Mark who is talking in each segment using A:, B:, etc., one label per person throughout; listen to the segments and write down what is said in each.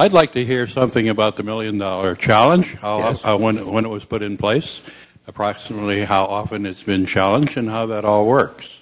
A: I'd like to hear something about the Million Dollar Challenge, how,
B: Yes.
A: uh, when, when it was put in place, approximately how often it's been challenged, and how that all works.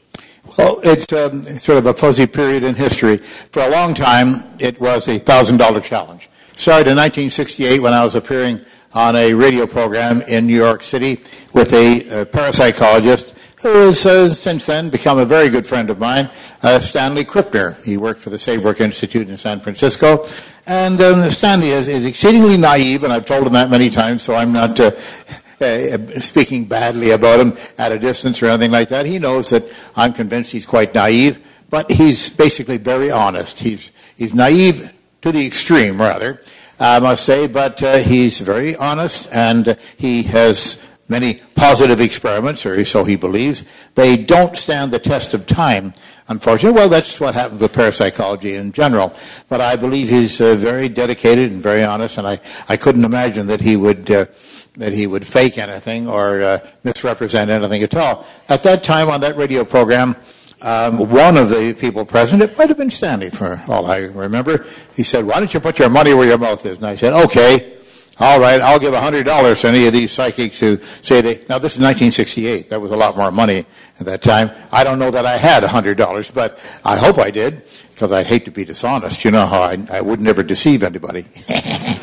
B: Well, it's um, sort of a fuzzy period in history. For a long time, it was a $1,000 challenge. Started in 1968 when I was appearing on a radio program in New York City with a uh, parapsychologist who has uh, since then become a very good friend of mine, uh, Stanley Krippner. He worked for the Saybrook Institute in San Francisco. And um, Stanley is, is exceedingly naive, and I've told him that many times, so I'm not uh, uh, speaking badly about him at a distance or anything like that. He knows that I'm convinced he's quite naive, but he's basically very honest. He's, he's naive to the extreme, rather, I must say, but uh, he's very honest and he has many positive experiments, or so he believes. They don't stand the test of time, unfortunately. Well, that's what happens with parapsychology in general. But I believe he's uh, very dedicated and very honest, and I, I couldn't imagine that he would. Uh, that he would fake anything or uh, misrepresent anything at all. At that time on that radio program, um, one of the people present, it might have been Stanley for all I remember, he said, Why don't you put your money where your mouth is? And I said, Okay, all right, I'll give $100 to any of these psychics who say they. Now, this is 1968. That was a lot more money at that time. I don't know that I had $100, but I hope I did, because I'd hate to be dishonest. You know how I, I would never deceive anybody.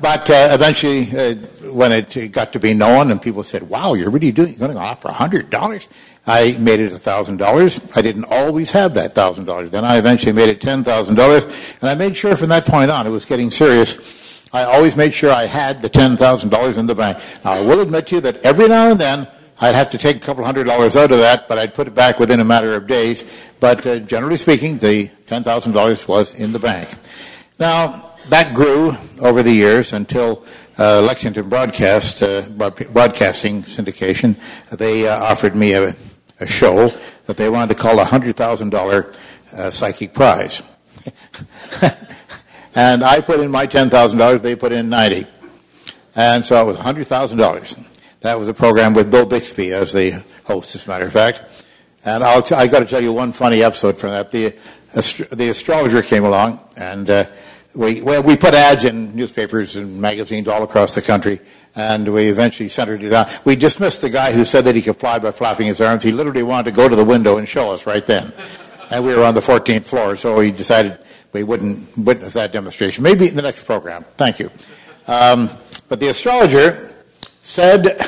B: But uh, eventually, uh, when it got to be known and people said, wow, you're really doing, you're going to offer $100? I made it $1,000. I didn't always have that $1,000. Then I eventually made it $10,000. And I made sure from that point on it was getting serious. I always made sure I had the $10,000 in the bank. Now, I will admit to you that every now and then I'd have to take a couple hundred dollars out of that, but I'd put it back within a matter of days. But uh, generally speaking, the $10,000 was in the bank. Now, that grew over the years until uh, Lexington Broadcast, uh, Broadcasting Syndication, they uh, offered me a, a show that they wanted to call a $100,000 uh, psychic prize. and I put in my $10,000, they put in 90 And so it was $100,000. That was a program with Bill Bixby as the host, as a matter of fact. And I'll t- I got to tell you one funny episode from that. The, astro- the astrologer came along, and uh, we, we put ads in newspapers and magazines all across the country, and we eventually centered it out. We dismissed the guy who said that he could fly by flapping his arms. He literally wanted to go to the window and show us right then. And we were on the 14th floor, so he decided we wouldn't witness that demonstration. Maybe in the next program. Thank you. Um, but the astrologer said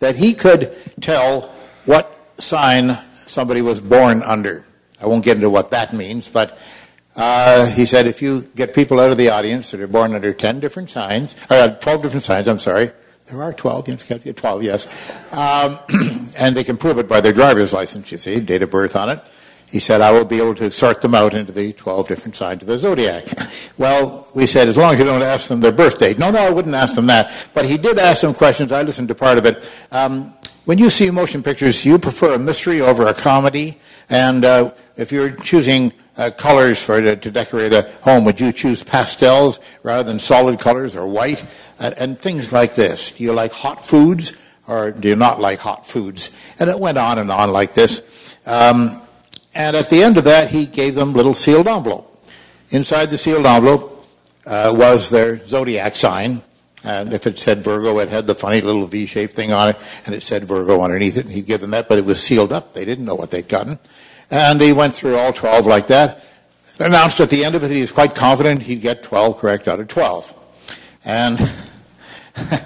B: that he could tell what sign somebody was born under. I won't get into what that means, but uh, he said if you get people out of the audience that are born under 10 different signs, or uh, 12 different signs, I'm sorry. There are 12, you have to get 12, yes. Um, and they can prove it by their driver's license, you see, date of birth on it. He said, I will be able to sort them out into the 12 different signs of the zodiac. Well, we said, as long as you don't ask them their birth date. No, no, I wouldn't ask them that. But he did ask some questions. I listened to part of it. Um, when you see motion pictures, you prefer a mystery over a comedy? And uh, if you're choosing uh, colors for to, to decorate a home, would you choose pastels rather than solid colors or white? And, and things like this. Do you like hot foods or do you not like hot foods? And it went on and on like this. Um, and at the end of that, he gave them little sealed envelope. Inside the sealed envelope uh, was their zodiac sign. And if it said Virgo, it had the funny little V-shaped thing on it, and it said Virgo underneath it. And he'd give them that, but it was sealed up. They didn't know what they'd gotten. And he went through all 12 like that. Announced at the end of it that he was quite confident he'd get 12 correct out of 12. And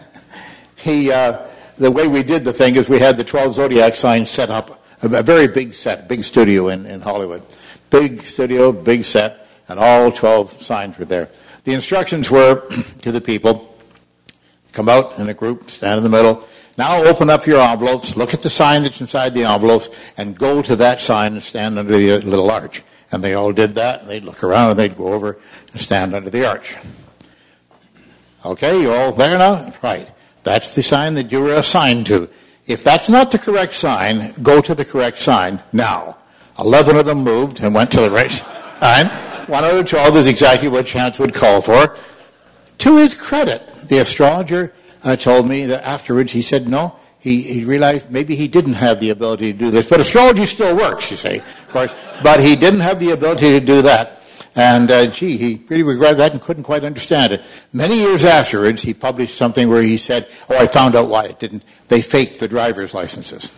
B: he, uh, the way we did the thing is we had the 12 zodiac signs set up, a, very big set, big studio in, in Hollywood. Big studio, big set, and all 12 signs were there. The instructions were to the people, come out in a group, stand in the middle. Now open up your envelopes, look at the sign that's inside the envelopes, and go to that sign and stand under the uh, little arch. And they all did that, and they'd look around and they'd go over and stand under the arch. Okay, you all there now? Right. That's the sign that you were assigned to. If that's not the correct sign, go to the correct sign now. Eleven of them moved and went to the right sign. One out of twelve is exactly what chance would call for. To his credit, the astrologer uh, told me that afterwards he said no. He, he realized maybe he didn't have the ability to do this, but astrology still works, you see, of course. But he didn't have the ability to do that. And uh, gee, he really regretted that and couldn't quite understand it. Many years afterwards, he published something where he said, "Oh, I found out why it didn't. They faked the driver's licenses."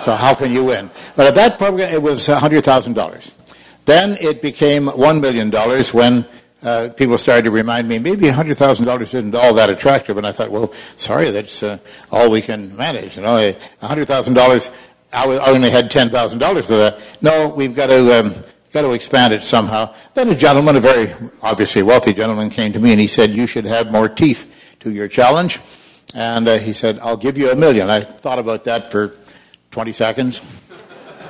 B: so how can you win? But at that program, it was hundred thousand dollars. Then it became one million dollars when uh, people started to remind me maybe hundred thousand dollars isn't all that attractive, and I thought, well, sorry, that's uh, all we can manage. You know, hundred thousand dollars. I only had ten thousand dollars for that. No, we've got to. Um, got to expand it somehow. Then a gentleman, a very obviously wealthy gentleman, came to me and he said, You should have more teeth to your challenge. And uh, he said, I'll give you a million. I thought about that for 20 seconds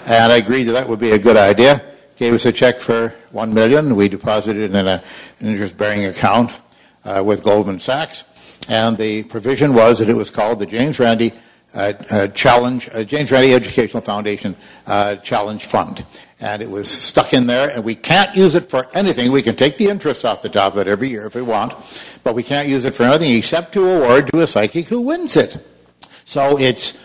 B: and I agreed that that would be a good idea. Gave us a check for one million. We deposited it in a, an interest-bearing account uh, with Goldman Sachs, and the provision was that it was called the James Randi uh, uh, Challenge, uh, James Randi Educational Foundation uh, Challenge Fund and it was stuck in there, and we can't use it for anything. We can take the interest off the top of it every year if we want, but we can't use it for anything except to award to a psychic who wins it. So it's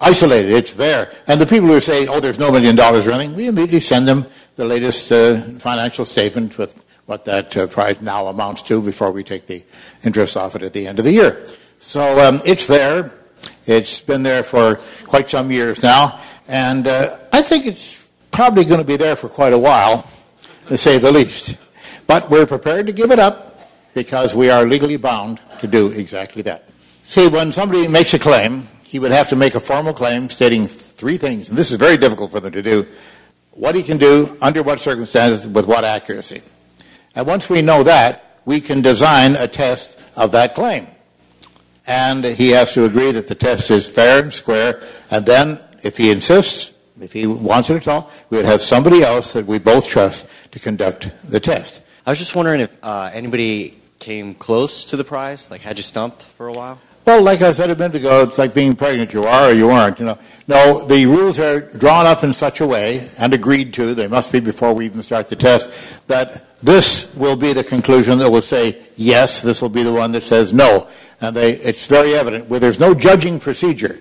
B: isolated, it's there. And the people who say, oh, there's no million dollars or anything, we immediately send them the latest uh, financial statement with what that uh, prize now amounts to before we take the interest off it at the end of the year. So um, it's there. It's been there for quite some years now, and uh, I think it's probably going to be there for quite a while, to say the least. But we're prepared to give it up because we are legally bound to do exactly that. See, when somebody makes a claim, he would have to make a formal claim stating three things, and this is very difficult for them to do what he can do, under what circumstances, with what accuracy. And once we know that, we can design a test of that claim. And he has to agree that the test is fair and square, and then, if he insists, if he wants it at all, we would have somebody else that we both trust to conduct the test.
C: I was just wondering if uh, anybody came close to the prize, like had you stumped for a while?
B: Well, like I said a minute ago, it's like being pregnant. You are or you aren't. You know, no. The rules are drawn up in such a way and agreed to. They must be before we even start the test. That this will be the conclusion that will say yes. This will be the one that says no. And they, it's very evident where there's no judging procedure.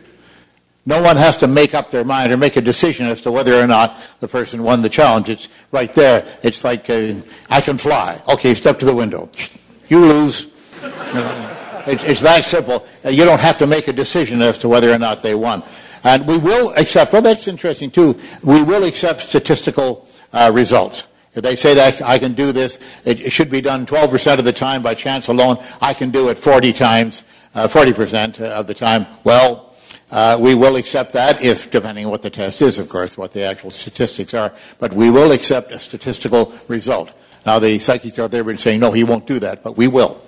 B: No one has to make up their mind or make a decision as to whether or not the person won the challenge. It's right there. It's like, uh, I can fly. Okay, step to the window. You lose. it's, it's, that simple. Uh, you don't have to make a decision as to whether or not they won. And we will accept, well, that's interesting too. We will accept statistical uh, results. If they say that I can do this, it, should be done 12% of the time by chance alone. I can do it 40 times, 40% uh, of the time. Well, uh, we will accept that if, depending on what the test is, of course, what the actual statistics are, but we will accept a statistical result. Now, the psychics out there saying, no, he won't do that, but we will.